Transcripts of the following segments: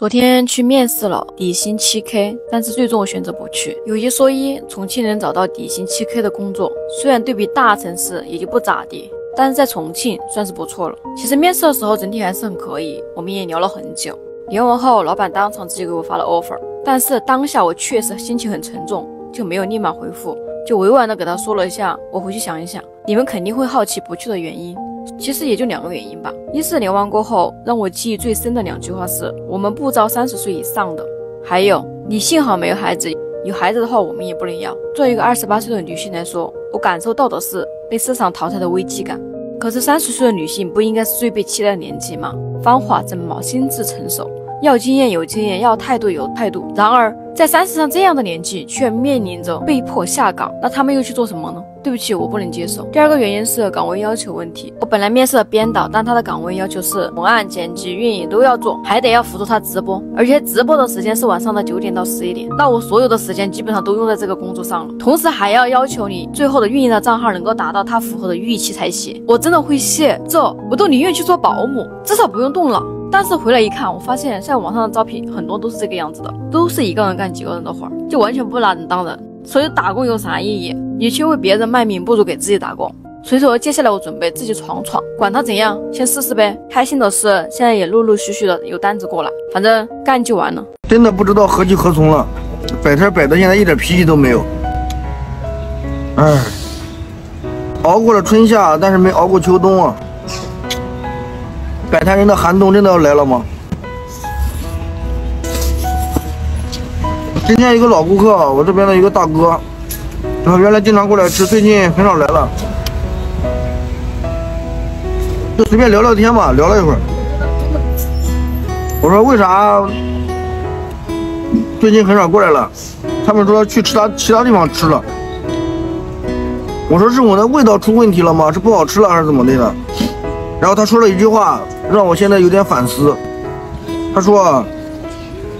昨天去面试了，底薪七 K，但是最终我选择不去。有一说一，重庆能找到底薪七 K 的工作，虽然对比大城市也就不咋地，但是在重庆算是不错了。其实面试的时候整体还是很可以，我们也聊了很久。聊完后，老板当场直接给我发了 offer，但是当下我确实心情很沉重，就没有立马回复，就委婉的给他说了一下，我回去想一想。你们肯定会好奇不去的原因。其实也就两个原因吧。一是聊完过后，让我记忆最深的两句话是：我们不招三十岁以上的。还有，你幸好没有孩子，有孩子的话我们也不能要。作为一个二十八岁的女性来说，我感受到的是被市场淘汰的危机感。可是三十岁的女性不应该是最被期待的年纪吗？芳华正茂，心智成熟，要经验有经验，要态度有态度。然而在三十上这样的年纪，却面临着被迫下岗，那他们又去做什么呢？对不起，我不能接受。第二个原因是岗位要求问题。我本来面试了编导，但他的岗位要求是文案、剪辑、运营都要做，还得要辅助他直播，而且直播的时间是晚上的九点到十一点。那我所有的时间基本上都用在这个工作上了，同时还要要求你最后的运营的账号能够达到他符合的预期才行。我真的会谢，这我都宁愿去做保姆，至少不用动脑。但是回来一看，我发现现在网上的招聘很多都是这个样子的，都是一个人干几个人的活，就完全不拿人当人。所以打工有啥意义？你去为别人卖命，不如给自己打工。所以说，接下来我准备自己闯闯，管他怎样，先试试呗。开心的是，现在也陆陆续续的有单子过来，反正干就完了。真的不知道何去何从了，摆摊摆的现在一点脾气都没有。唉，熬过了春夏，但是没熬过秋冬啊。摆摊人的寒冬真的要来了吗？今天一个老顾客，我这边的一个大哥，然后原来经常过来吃，最近很少来了，就随便聊聊天嘛，聊了一会儿。我说为啥最近很少过来了？他们说去其他其他地方吃了。我说是我的味道出问题了吗？是不好吃了还是怎么的呢？然后他说了一句话，让我现在有点反思。他说。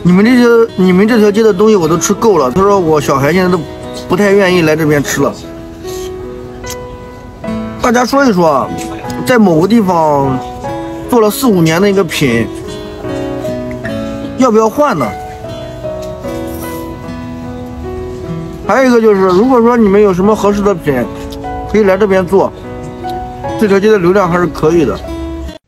你们这些，你们这条街的东西我都吃够了。他说我小孩现在都不太愿意来这边吃了。大家说一说，在某个地方做了四五年的一个品，要不要换呢？还有一个就是，如果说你们有什么合适的品，可以来这边做，这条街的流量还是可以的。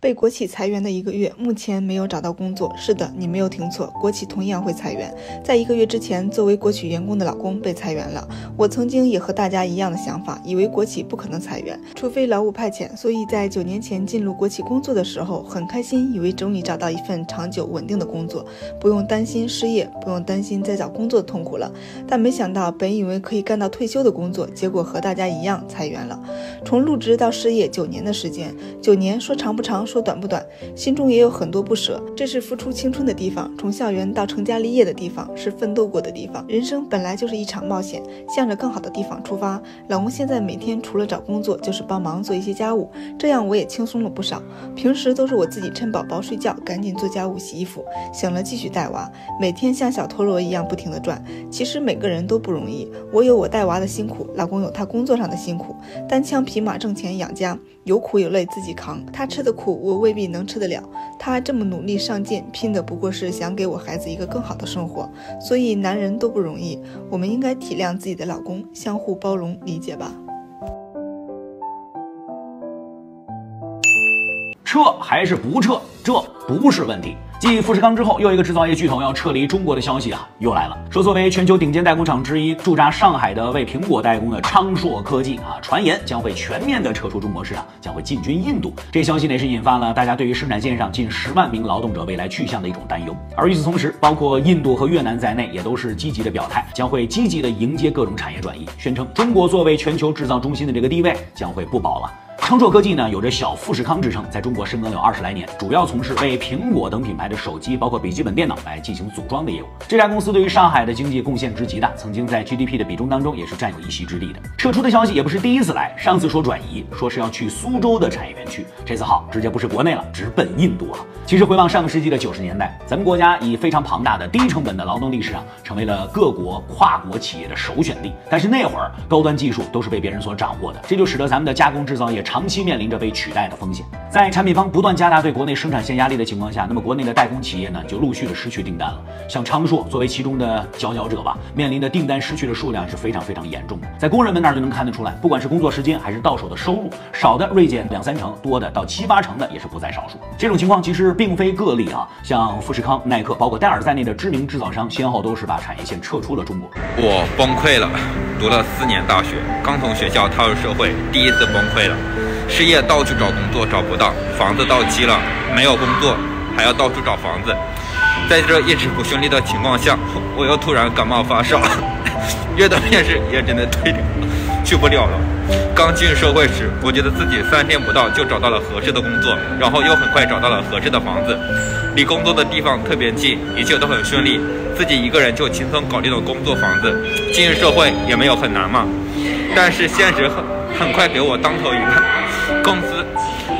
被国企裁员的一个月，目前没有找到工作。是的，你没有听错，国企同样会裁员。在一个月之前，作为国企员工的老公被裁员了。我曾经也和大家一样的想法，以为国企不可能裁员，除非劳务派遣。所以在九年前进入国企工作的时候，很开心，以为终于找到一份长久稳定的工作，不用担心失业，不用担心再找工作的痛苦了。但没想到，本以为可以干到退休的工作，结果和大家一样裁员了。从入职到失业九年的时间，九年说长不长？说短不短，心中也有很多不舍。这是付出青春的地方，从校园到成家立业的地方，是奋斗过的地方。人生本来就是一场冒险，向着更好的地方出发。老公现在每天除了找工作，就是帮忙做一些家务，这样我也轻松了不少。平时都是我自己趁宝宝睡觉，赶紧做家务、洗衣服，醒了继续带娃，每天像小陀螺一样不停地转。其实每个人都不容易，我有我带娃的辛苦，老公有他工作上的辛苦，单枪匹马挣钱养家。有苦有累自己扛，他吃的苦我未必能吃得了。他这么努力上进，拼的不过是想给我孩子一个更好的生活。所以男人都不容易，我们应该体谅自己的老公，相互包容理解吧。撤还是不撤？这不是问题。继富士康之后，又一个制造业巨头要撤离中国的消息啊，又来了。说作为全球顶尖代工厂之一，驻扎上海的为苹果代工的昌硕科技啊，传言将会全面的撤出中国市场，将会进军印度。这消息呢，是引发了大家对于生产线上近十万名劳动者未来去向的一种担忧。而与此同时，包括印度和越南在内，也都是积极的表态，将会积极的迎接各种产业转移，宣称中国作为全球制造中心的这个地位将会不保了。昌硕科技呢，有着小富士康之称，在中国深耕有二十来年，主要从事为苹果等品牌的手机，包括笔记本电脑来进行组装的业务。这家公司对于上海的经济贡献之极大，曾经在 GDP 的比重当中也是占有一席之地的。撤出的消息也不是第一次来，上次说转移，说是要去苏州的产业园区，这次好，直接不是国内了，直奔印度了。其实回望上个世纪的九十年代，咱们国家以非常庞大的低成本的劳动力市场，成为了各国跨国企业的首选地。但是那会儿高端技术都是被别人所掌握的，这就使得咱们的加工制造业长期面临着被取代的风险。在产品方不断加大对国内生产线压力的情况下，那么国内的代工企业呢就陆续的失去订单了。像昌硕作为其中的佼佼者吧，面临的订单失去的数量是非常非常严重的。在工人们那儿就能看得出来，不管是工作时间还是到手的收入，少的锐减两三成，多的到七八成的也是不在少数。这种情况其实并非个例啊，像富士康、耐克，包括戴尔在内的知名制造商，先后都是把产业线撤出了中国。我崩溃了，读了四年大学，刚从学校踏入社会，第一次崩溃了。失业到处找工作找不到，房子到期了没有工作，还要到处找房子。在这一直不顺利的情况下，我又突然感冒发烧，约的面试也只能推掉，去不了了。刚进入社会时，我觉得自己三天不到就找到了合适的工作，然后又很快找到了合适的房子，离工作的地方特别近，一切都很顺利，自己一个人就轻松搞定了工作房子。进入社会也没有很难嘛，但是现实很很快给我当头一棒。公司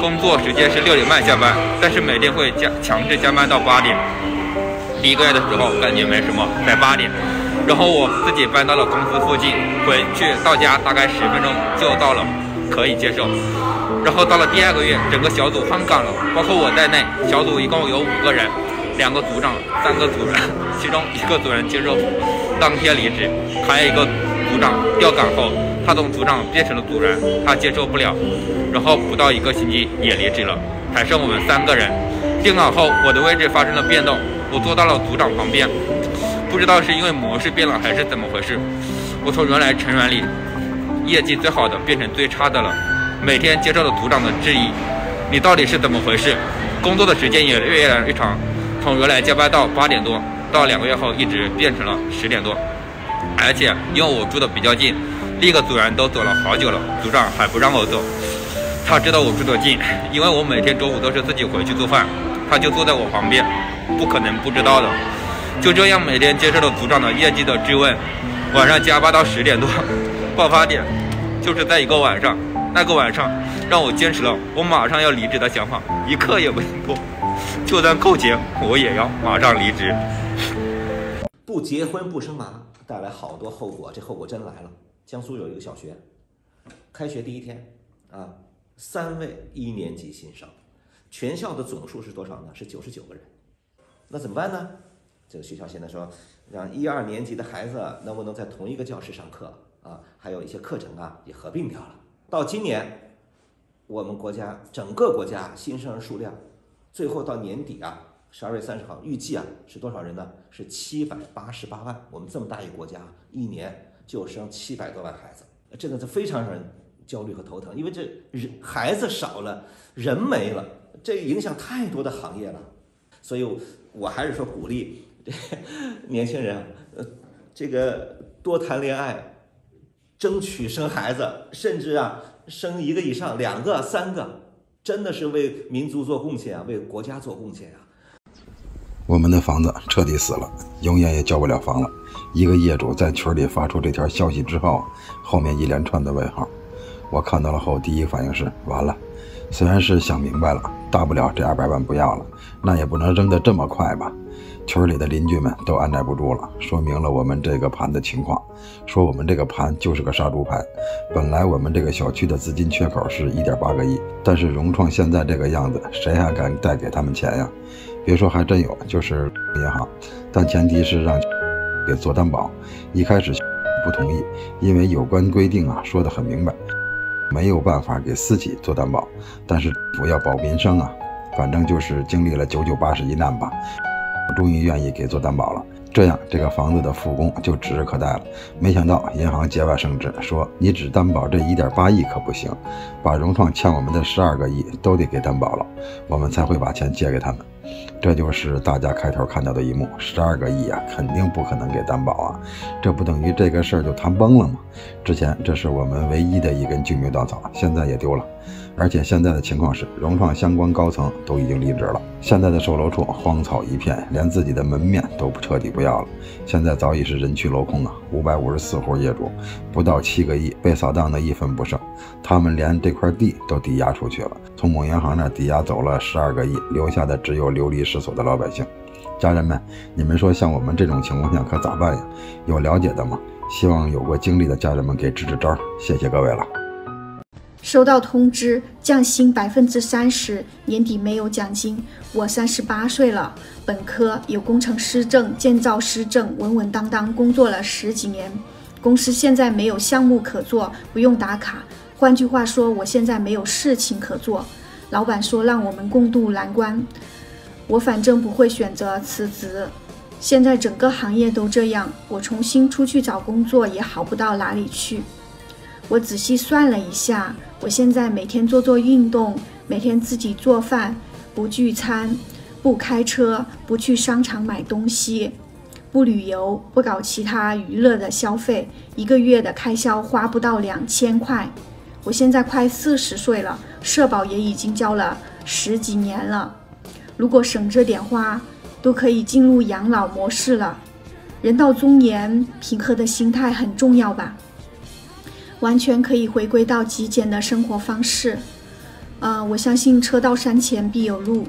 工作时间是六点半下班，但是每天会加强制加班到八点。第一个月的时候感觉没什么，才八点，然后我自己搬到了公司附近，回去到家大概十分钟就到了，可以接受。然后到了第二个月，整个小组换岗了，包括我在内，小组一共有五个人，两个组长，三个组员，其中一个组员接受当天离职，还有一个组长调岗后。他从组长变成了组员，他接受不了，然后不到一个星期也离职了，还剩我们三个人。定岗后，我的位置发生了变动，我坐到了组长旁边。不知道是因为模式变了还是怎么回事，我从原来成员里业绩最好的变成最差的了，每天接受了组长的质疑：你到底是怎么回事？工作的时间也越来越长，从原来加班到八点多，到两个月后一直变成了十点多，而且因为我住的比较近。另一个组员都走了好久了，组长还不让我走。他知道我住得近，因为我每天中午都是自己回去做饭，他就坐在我旁边，不可能不知道的。就这样每天接受了组长的业绩的质问，晚上加班到十点多，爆发点就是在一个晚上。那个晚上让我坚持了我马上要离职的想法，一刻也不能过，就算扣钱我也要马上离职。不结婚不生娃带来好多后果，这后果真来了。江苏有一个小学，开学第一天啊，三位一年级新生，全校的总数是多少呢？是九十九个人。那怎么办呢？这个学校现在说，让一二年级的孩子能不能在同一个教室上课啊？还有一些课程啊也合并掉了。到今年，我们国家整个国家新生儿数量，最后到年底啊，十二月三十号预计啊是多少人呢？是七百八十八万。我们这么大一个国家，一年。就生七百多万孩子，真的是非常让人焦虑和头疼，因为这人孩子少了，人没了，这影响太多的行业了。所以，我还是说鼓励这年轻人，呃，这个多谈恋爱，争取生孩子，甚至啊，生一个以上，两个、三个，真的是为民族做贡献啊，为国家做贡献啊。我们的房子彻底死了，永远也交不了房了。一个业主在群里发出这条消息之后，后面一连串的问号，我看到了后，第一反应是完了。虽然是想明白了，大不了这二百万不要了，那也不能扔得这么快吧。群里的邻居们都按耐不住了，说明了我们这个盘的情况，说我们这个盘就是个杀猪盘。本来我们这个小区的资金缺口是一点八个亿，但是融创现在这个样子，谁还敢贷给他们钱呀？别说还真有，就是银行，但前提是让。给做担保，一开始不同意，因为有关规定啊说的很明白，没有办法给私企做担保，但是不要保民生啊，反正就是经历了九九八十一难吧，我终于愿意给做担保了。这样，这个房子的复工就指日可待了。没想到银行节外生枝，说你只担保这一点八亿可不行，把融创欠我们的十二个亿都得给担保了，我们才会把钱借给他们。这就是大家开头看到的一幕，十二个亿啊，肯定不可能给担保啊，这不等于这个事儿就谈崩了吗？之前这是我们唯一的一根救命稻草，现在也丢了。而且现在的情况是，融创相关高层都已经离职了。现在的售楼处荒草一片，连自己的门面都不彻底不要了。现在早已是人去楼空啊！五百五十四户业主，不到七个亿，被扫荡的一分不剩。他们连这块地都抵押出去了，从某银行那抵押走了十二个亿，留下的只有流离失所的老百姓。家人们，你们说像我们这种情况下可咋办呀？有了解的吗？希望有过经历的家人们给支支招。谢谢各位了。收到通知降薪百分之三十，年底没有奖金。我三十八岁了，本科有工程师证、建造师证，稳稳当当工作了十几年。公司现在没有项目可做，不用打卡。换句话说，我现在没有事情可做。老板说让我们共度难关，我反正不会选择辞职。现在整个行业都这样，我重新出去找工作也好不到哪里去。我仔细算了一下，我现在每天做做运动，每天自己做饭，不聚餐，不开车，不去商场买东西，不旅游，不搞其他娱乐的消费，一个月的开销花不到两千块。我现在快四十岁了，社保也已经交了十几年了，如果省着点花，都可以进入养老模式了。人到中年，平和的心态很重要吧。完全可以回归到极简的生活方式。呃，我相信车到山前必有路，